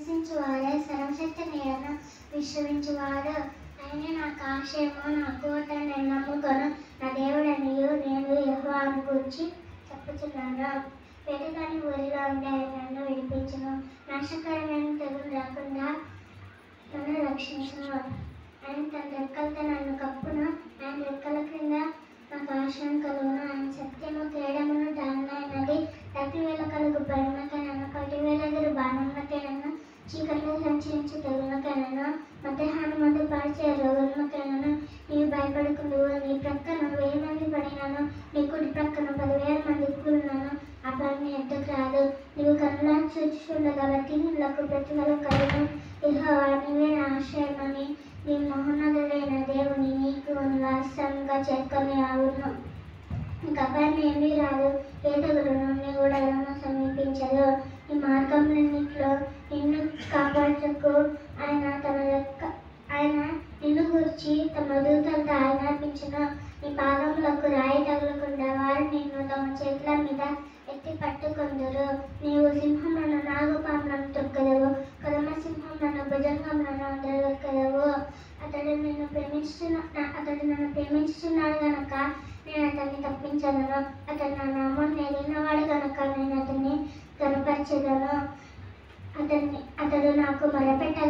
నివసించువాడే సర్వశక్తి నీడను విశ్రమించువాడు ఆయన నాకు ఆశయము నా కోట నేను నమ్ముకొను నా దేవుడనియు నేను యెహోవాను గురించి చెప్పుచున్నాను. పెరుగని ఊరిలో ఉండే నన్ను విడిపించును. నాశకరమైన తెగులు రాకుండా నన్ను రక్షించును. ఆయన తన రెక్కలతో నన్ను కప్పును. ఆయన రెక్కల క్రింద నాకు ఆశ్రయం కలుగును. ఆయన సత్యము తేడమును దానైనది ప్రతి వేళ కలుగు నన్ను పది వేల ఎదురు బాణములకైనా చీకట్లో సంచరించు తెగులకైనా మధ్యాహ్నం మధ్య పరిచే రోగులకైనా నీవు భయపడుకుందువు నీ ప్రక్కన వెయ్యి మంది పడినాను నీ కుడి ప్రక్కన పదివేల మంది ఉన్నాను ఆ పని ఎద్దకు రాదు. నీవు కనులా చూచుండగా నీళ్ళకు ప్రతిఫలం కలుగు ఇహ నీవే నా ఆశ్రయమని నీ మహోన్నతుడైన దేవుని నీకు నివాసంగా చేరుకొని అవును ఇంకా పని ఏమీ రాదు ఏ తెగులును నీ కూడా సమీపించదు ఈ మార్గంలన్నింటిలో నిన్ను కాపాడుటకు ఆయన తన లెక్క ఆయన వచ్చి తమ దూతలతో ఆజ్ఞాపించిన నీ పాదములకు రాయి తగలకుండా వారు నిన్ను తమ చేతుల మీద ఎత్తి పట్టుకుందరు. నీవు సింహములను నాగుపాములను తొక్కదవు. కదమ సింహములను భుజంగములను అందగలవు అతడు నిన్ను ప్రేమిస్తున్న అతడు నన్ను ప్రేమించుతున్నాడు గనక నేను అతన్ని తప్పించదను. అతడు నా నామం నెరిగినవాడు గనక నేను అతన్ని కనపరచదను అతన్ని అతడు నాకు మొరపెట్టగా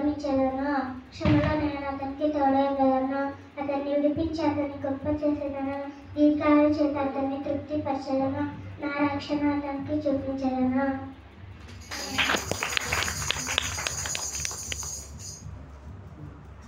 నేను అతనికి క్షమలో నేను అతనికి తోడగలను అతన్ని విడిపించి అతన్ని గొప్ప చేసేదను దీర్ఘాయు చేత అతన్ని తృప్తిపరచదను నా రక్షణ అతనికి చూపించదను